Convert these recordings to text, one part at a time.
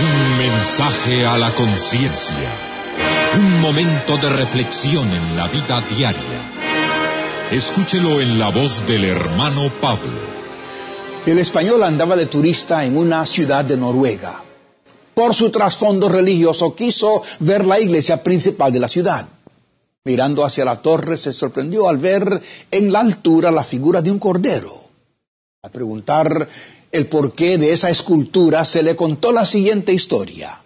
Un mensaje a la conciencia. Un momento de reflexión en la vida diaria. Escúchelo en la voz del hermano Pablo. El español andaba de turista en una ciudad de Noruega. Por su trasfondo religioso quiso ver la iglesia principal de la ciudad. Mirando hacia la torre se sorprendió al ver en la altura la figura de un cordero. Al preguntar el porqué de esa escultura se le contó la siguiente historia.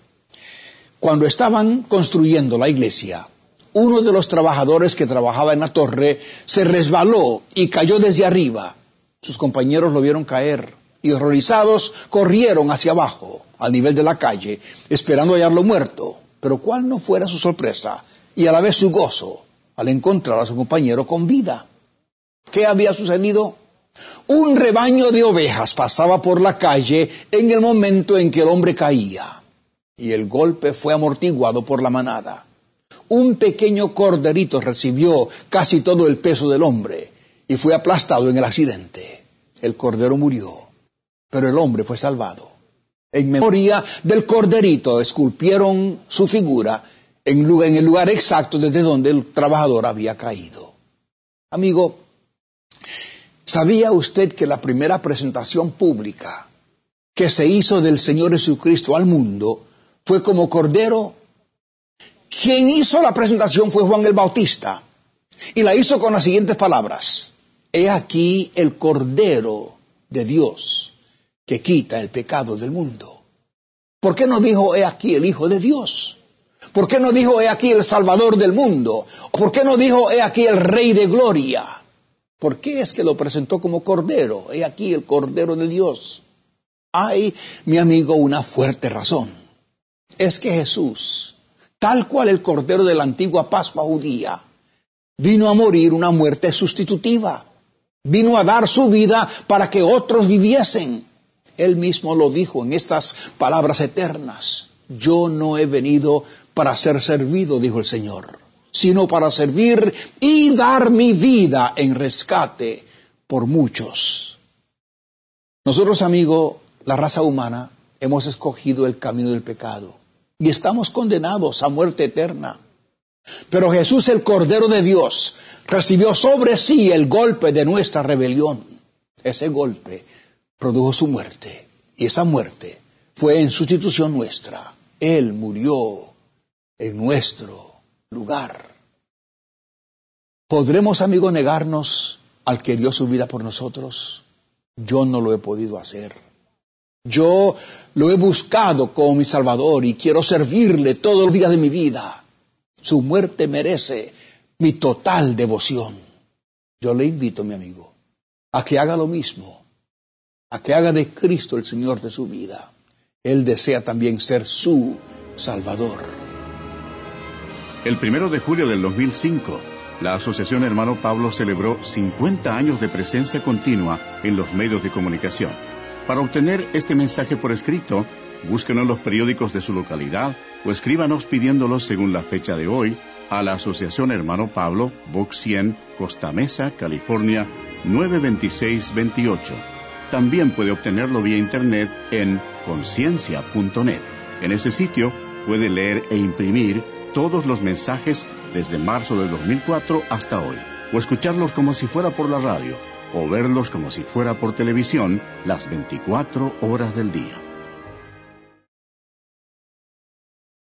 Cuando estaban construyendo la iglesia, uno de los trabajadores que trabajaba en la torre se resbaló y cayó desde arriba. Sus compañeros lo vieron caer y horrorizados corrieron hacia abajo, al nivel de la calle, esperando hallarlo muerto. Pero cuál no fuera su sorpresa y a la vez su gozo al encontrar a su compañero con vida. ¿Qué había sucedido? Un rebaño de ovejas pasaba por la calle en el momento en que el hombre caía, y el golpe fue amortiguado por la manada. Un pequeño corderito recibió casi todo el peso del hombre y fue aplastado en el accidente. El cordero murió, pero el hombre fue salvado. En memoria del corderito esculpieron su figura en, el lugar exacto desde donde el trabajador había caído. Amigo, ¿sabía usted que la primera presentación pública que se hizo del Señor Jesucristo al mundo fue como cordero? Quien hizo la presentación fue Juan el Bautista y la hizo con las siguientes palabras. He aquí el cordero de Dios que quita el pecado del mundo. ¿Por qué no dijo he aquí el Hijo de Dios? ¿Por qué no dijo he aquí el Salvador del mundo? ¿Por qué no dijo he aquí el Rey de Gloria? ¿Por qué es que lo presentó como Cordero? He aquí el Cordero de Dios. Hay, mi amigo, una fuerte razón. Es que Jesús, tal cual el Cordero de la antigua Pascua judía, vino a morir una muerte sustitutiva. Vino a dar su vida para que otros viviesen. Él mismo lo dijo en estas palabras eternas. Yo no he venido para ser servido, dijo el Señor, sino para servir y dar mi vida en rescate por muchos. Nosotros, amigo, la raza humana, hemos escogido el camino del pecado y estamos condenados a muerte eterna. Pero Jesús, el Cordero de Dios, recibió sobre sí el golpe de nuestra rebelión. Ese golpe produjo su muerte y esa muerte fue en sustitución nuestra. Él murió en nuestro lugar. ¿Podremos, amigo, negarnos al que dio su vida por nosotros? Yo no lo he podido hacer. Yo lo he buscado como mi Salvador y quiero servirle todos los días de mi vida. Su muerte merece mi total devoción. Yo le invito, mi amigo, a que haga lo mismo, a que haga de Cristo el Señor de su vida. Él desea también ser su Salvador. El primero de julio del 2005, la Asociación Hermano Pablo celebró 50 años de presencia continua en los medios de comunicación. Para obtener este mensaje por escrito, búsquenos en los periódicos de su localidad o escríbanos pidiéndolos según la fecha de hoy a la Asociación Hermano Pablo, Box 100, Costa Mesa, California, 92628. También puede obtenerlo vía internet en conciencia.net. En ese sitio puede leer e imprimir todos los mensajes desde marzo de 2004 hasta hoy, o escucharlos como si fuera por la radio, o verlos como si fuera por televisión las 24 horas del día.